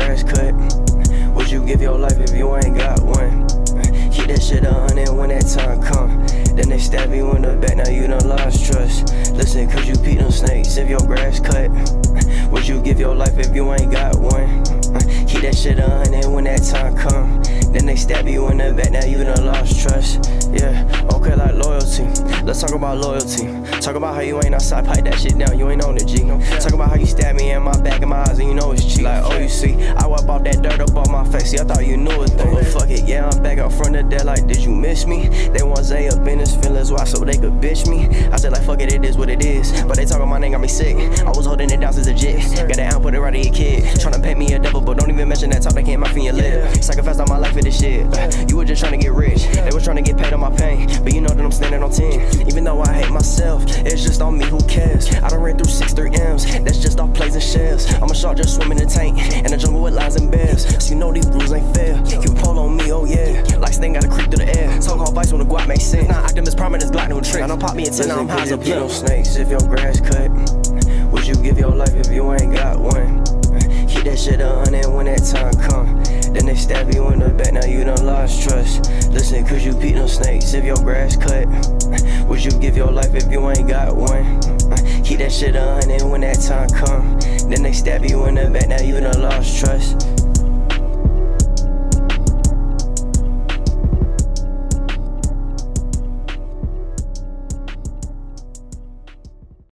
grass cut? Would you give your life if you ain't got one? Keep that shit a hundred when that time come. Then they stab you in the back, now you done lost trust. Listen, cause you beat them snakes if your grass cut. Would you give your life if you ain't got one? Keep that shit a hundred when that time come. Then they stab you in the back, now you done lost trust. Yeah, okay, like loyalty. Let's talk about loyalty. Talk about how you ain't outside, pipe that shit down, you ain't on the G. Talk about how you stab me in my back and my eyes, and you know it's cheap. Like, oh, you see, I wipe off that dirt up on my face, see, I thought you knew it though. But fuck it, yeah, I'm back up front of that, like, did you miss me? They want Zay up in his feelings, why, so they could bitch me? I said, like, fuck it, it is what it is. But they talking about my name got me sick. I was holding it down since a jit. Got that out, put it right in your kid. Tryna paint me a devil, but don't even mention that top that came out from lip. Sacrificed all my life for this shit. You were just trying to get rich. They was trying to get paid on my pain. But you I'm standing on 10. Even though I hate myself, it's just on me, who cares? I done ran through six, three M's. That's just off plays and shells. I'm a shark just swimming in the tank. In the jungle with lions and bears. So you know these rules ain't fair. You pull on me, oh yeah. Like Sting gotta creep through the air. Talk all vice when the guap makes sense. Nah, Optimus Prime and his Glock new trick. I don't pop me a 10, now I'm high as a pimp. snakes if your grass cut. Would you give your life if you ain't got one? Keep that shit a hundred when that time come. Then stab you in the back, now you done lost trust. Listen, cause you beat them snakes if your grass cut. Would you give your life if you ain't got one? Keep that shit on, and when that time come. Then they stab you in the back, now you done lost trust.